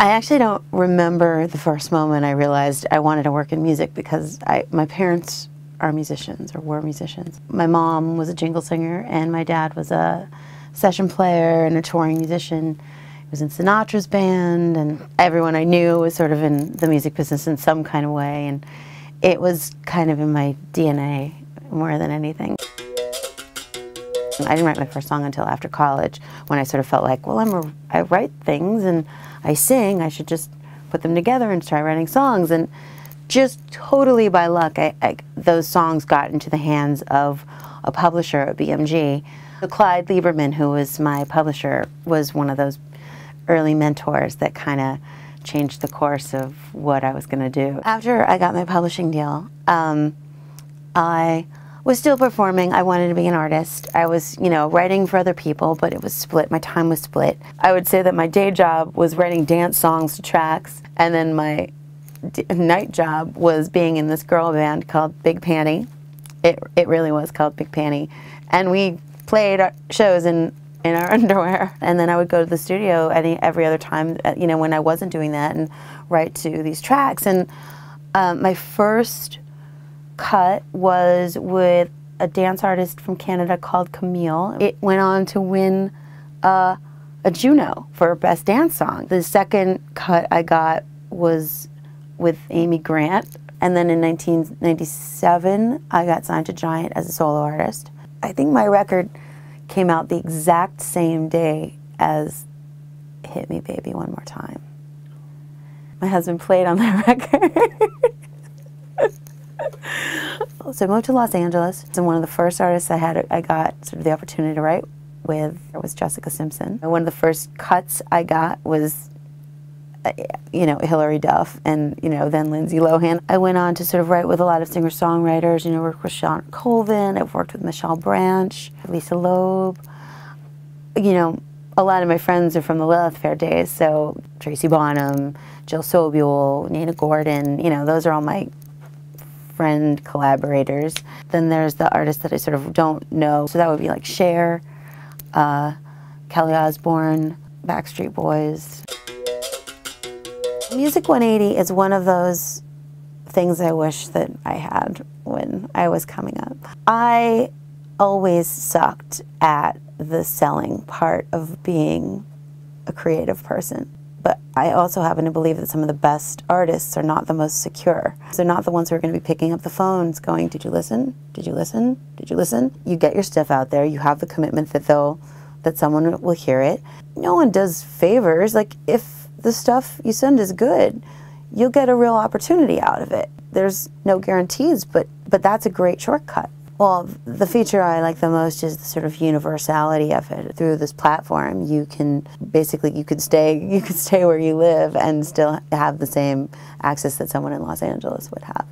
I actually don't remember the first moment I realized I wanted to work in music because I, my parents are musicians or were musicians. My mom was a jingle singer and my dad was a session player and a touring musician. He was in Sinatra's band and everyone I knew was sort of in the music business in some kind of way and it was kind of in my DNA more than anything. I didn't write my first song until after college when I sort of felt like, well, I'm a, I write things and I sing, I should just put them together and start writing songs. And just totally by luck, I, I, those songs got into the hands of a publisher at BMG. Clyde Lieberman, who was my publisher, was one of those early mentors that kind of changed the course of what I was going to do. After I got my publishing deal, um, I was still performing. I wanted to be an artist. I was, you know, writing for other people, but it was split. My time was split. I would say that my day job was writing dance songs to tracks, and then my night job was being in this girl band called Big Panty. It, it really was called Big Panty. And we played shows in, in our underwear. And then I would go to the studio any, every other time, uh, you know, when I wasn't doing that and write to these tracks. And um, my first cut was with a dance artist from Canada called Camille. It went on to win uh, a Juno for Best Dance Song. The second cut I got was with Amy Grant. And then in 1997, I got signed to Giant as a solo artist. I think my record came out the exact same day as Hit Me Baby One More Time. My husband played on that record. So I moved to Los Angeles, and one of the first artists I had, I got sort of the opportunity to write with was Jessica Simpson. And one of the first cuts I got was, uh, you know, Hilary Duff, and you know, then Lindsay Lohan. I went on to sort of write with a lot of singer-songwriters. You know, worked with Shawn Colvin. I've worked with Michelle Branch, Lisa Loeb. You know, a lot of my friends are from the Lilith Fair days, so Tracy Bonham, Jill Sobule, Nina Gordon. You know, those are all my friend collaborators. Then there's the artists that I sort of don't know. So that would be like Cher, uh, Kelly Osbourne, Backstreet Boys. Music 180 is one of those things I wish that I had when I was coming up. I always sucked at the selling part of being a creative person. But I also happen to believe that some of the best artists are not the most secure. They're not the ones who are going to be picking up the phones going, Did you listen? Did you listen? Did you listen? You get your stuff out there, you have the commitment that they'll that someone will hear it. No one does favors. Like if the stuff you send is good, you'll get a real opportunity out of it. There's no guarantees, but but that's a great shortcut. Well, the feature I like the most is the sort of universality of it. Through this platform, you can basically you could stay you could stay where you live and still have the same access that someone in Los Angeles would have.